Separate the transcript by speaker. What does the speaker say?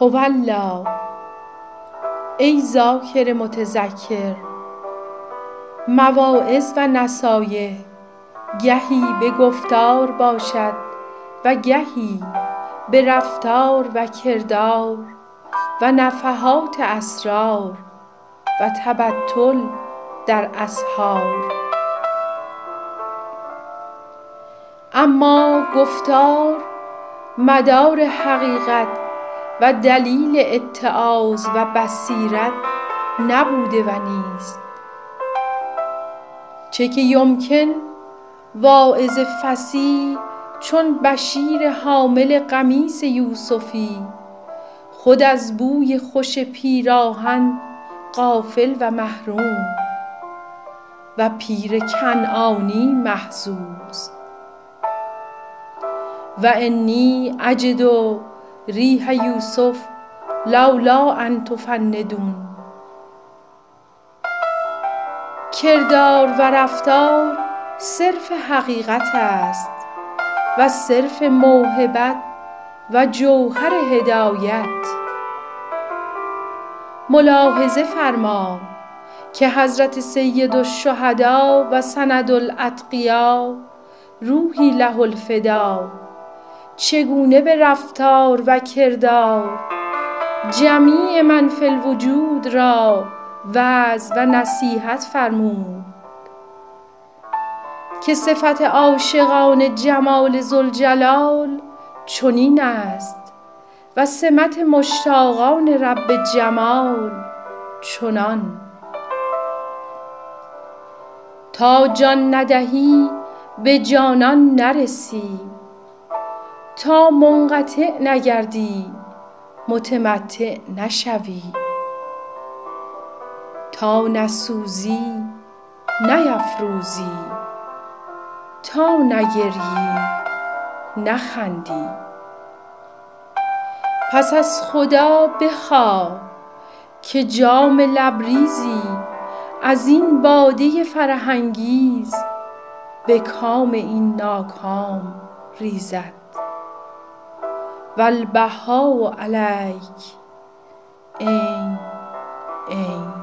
Speaker 1: هوالله ای ذاکر متذکر مواعظ و نصایح گهی به گفتار باشد و گهی به رفتار و کردار و نفحات اسرار و تبتل در اسحار اما گفتار مدار حقیقت و دلیل اتعاظ و بصیرت نبوده و نیست. چه که یمکن واعظ فصیح چون بشیر حامل قمیص یوسفی خود از بوی خوش پیراهن غافل و محروم و پیر کنعانی محظوظ. و انی اجد ریح یوسف لولا ان تفندون. کردار و رفتار صرف حقیقت است و صرف موهبت و جوهر هدایت. ملاحظه فرما که حضرت سیدالشهدا و سندالاتقیا روحی له الفدا. چگونه به رفتار و کردار جمیع من فی الوجود را وعظ و نصیحت فرمود که صفت عاشقان جمال ذوالجلال چنین است و سمت مشتاقان رب جمال چنان. تا جان ندهی به جانان نرسی. تا منقطع نگردی متمتع نشوی. تا نسوزی نیفروزی. تا نگریی نخندی. پس از خدا بخواه که جام لبریزی از این باده فرح انگیز به کام این ناکام ریزد. و البهاء علیک. عین عین